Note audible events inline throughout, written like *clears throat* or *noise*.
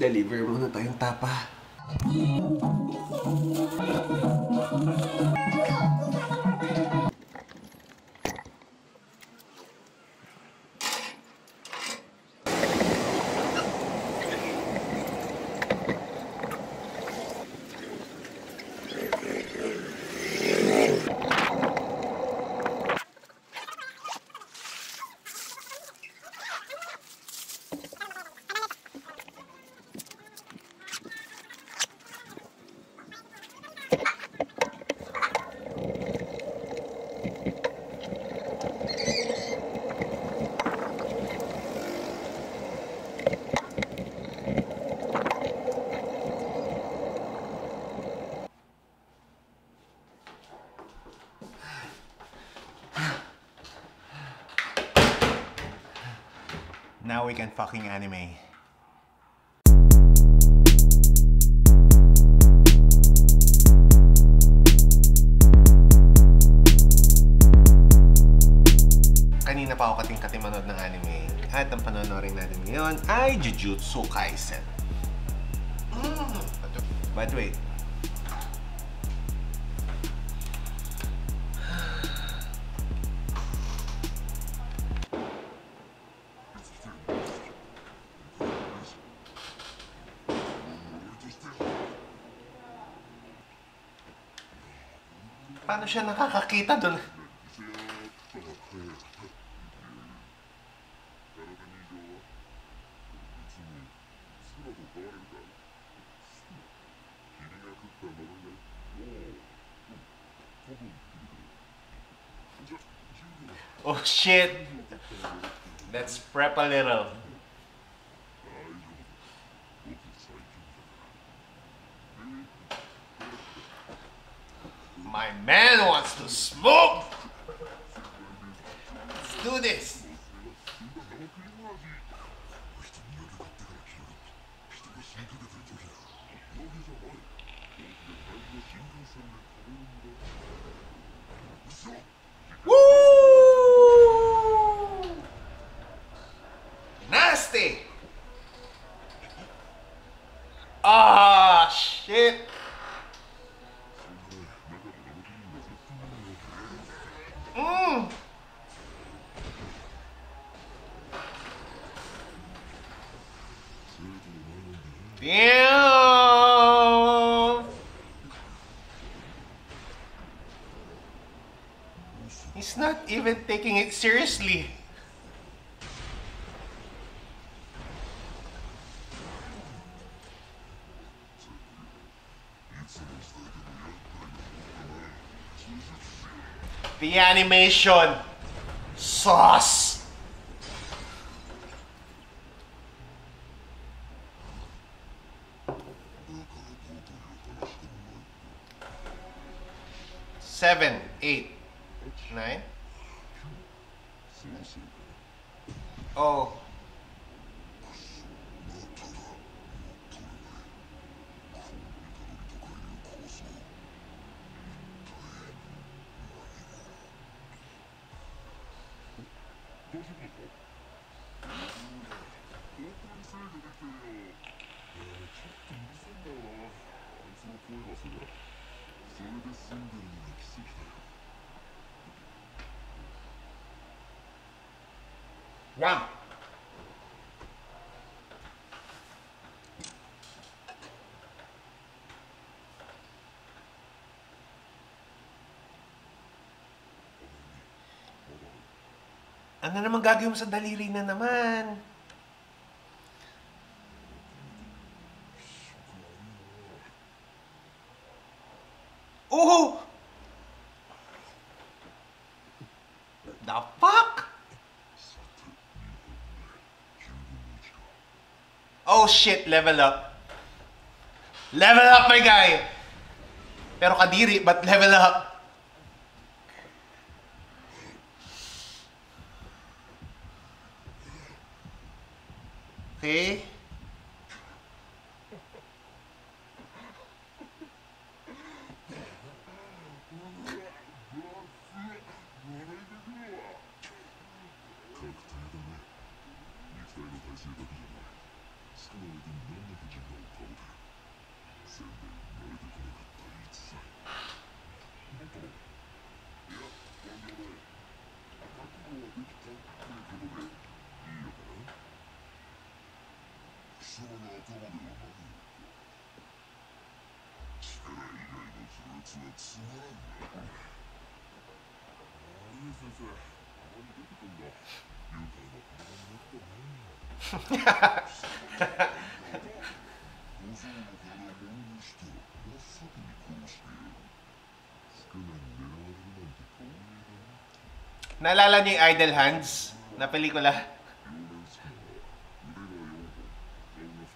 Deliver muna tayong tapa. Now we can fucking anime. Kanina pa ako kating-kati manood ng anime. At ang panonorin natin ngayon ay Jujutsu Kaisen. Mm. But wait. Paano siya nakakakita doon? Oh shit! Let's prep a little. My man wants to smoke! Let's do this! Woo! Nasty! Ah, shit! Mm. Damn! He's not even taking it seriously. The animation sauce. One. Ano naman gagawin mo sa daliri na naman? Oh! The fuck? Oh shit, level up. Level up, my guy! Pero kadiri, but level up. que Naalala niyo yung Idle Hands na pelikula?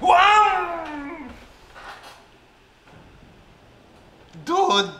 Wow! Dude!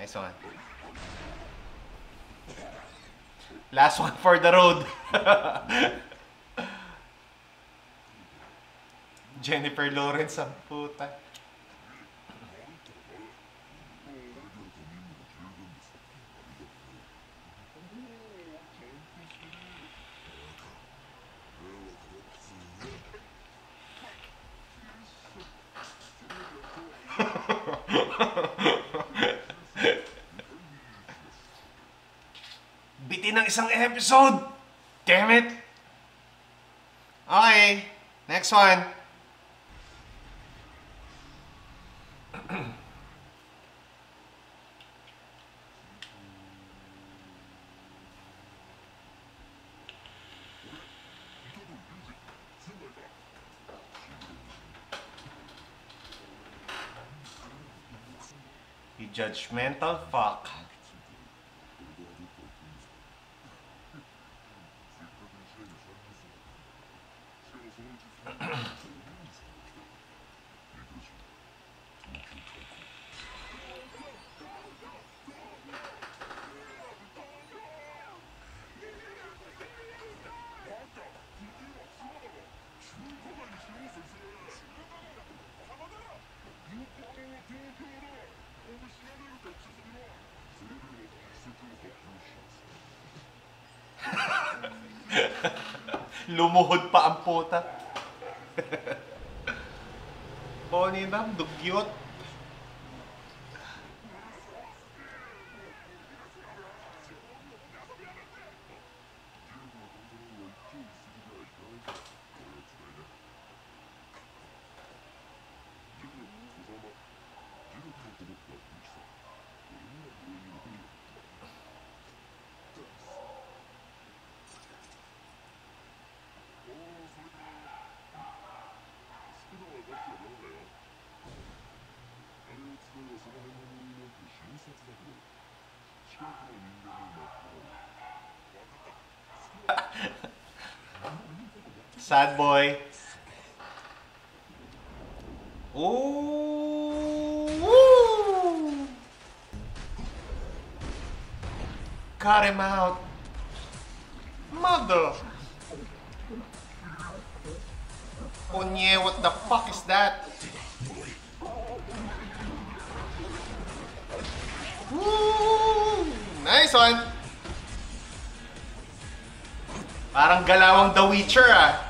Nice one. Last one for the road. *laughs* Jennifer Lawrence ang puta. *laughs* isang episode! Damn it! Okay, next one. You *clears throat* judgmental fuck. Lumuhod pa ang puta. *laughs* Pony na, dugyot. *laughs* Sad boy. Ooh. woo. Cut him out. Mother. Oh, Onye, what the fuck is that? Nice one. Parang galawang The Witcher ah.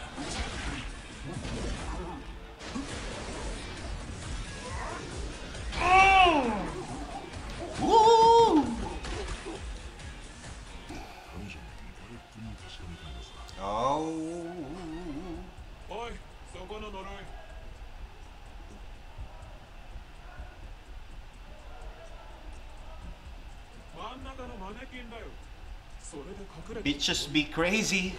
Bitches be crazy.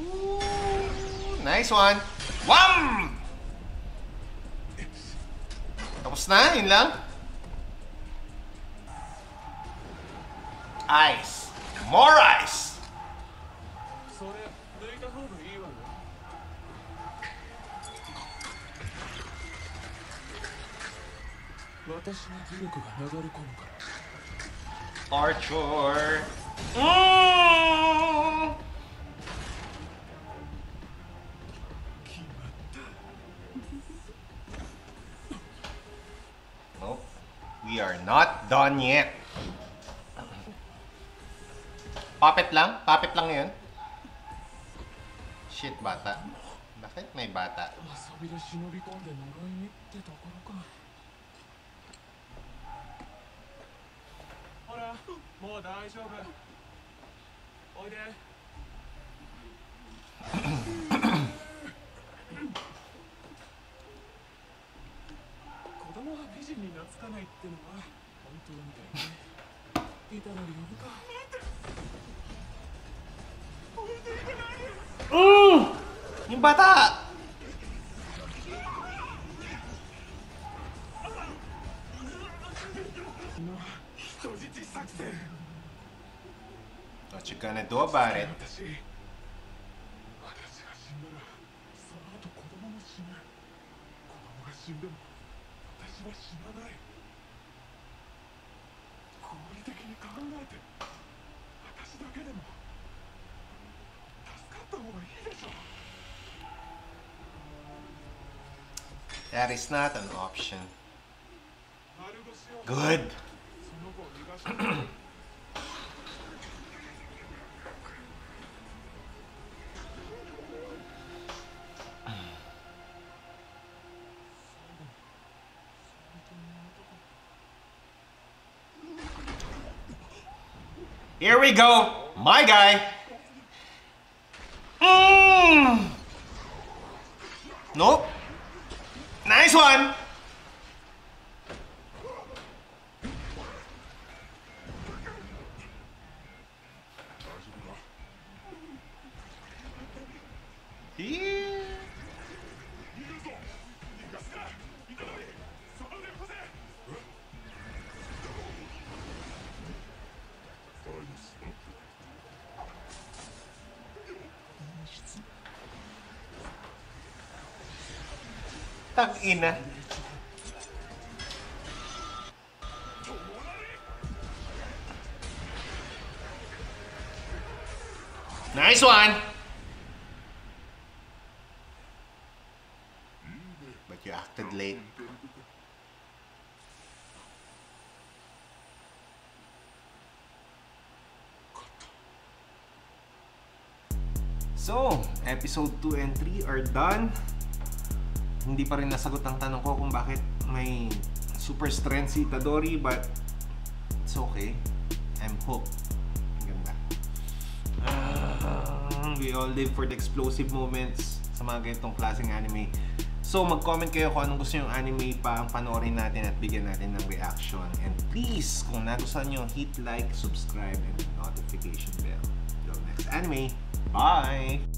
Ooh, nice one. Wham! Tapos na, yun lang. Ice. More ice. Archer. Oh! We are not done yet. Puppet lang? Puppet lang yun? Shit, bata. Bakit may bata? もう大丈夫。おいで。子供は美人に懐かないってのは本当みたいね。いたのり呼ぶか。Yung bata! What you gonna do about it? That is not an option. Good. *clears throat* Here we go. My guy. Mm. Nope. Nice one. Yeah. 当 ina. Nice one. But you acted late. So, episode 2 and 3 are done. Hindi pa rin nasagot ang tanong ko kung bakit may super strength si Tadori but it's okay. I'm hooked. Ganda. Ah, we all live for the explosive moments sa mga ganitong klaseng anime. So, mag-comment kayo kung anong gusto yung anime pa ang panoorin natin at bigyan natin ng reaction. And please, kung nagustuhan nyo, hit like, subscribe, and notification bell. Till next anime. Bye!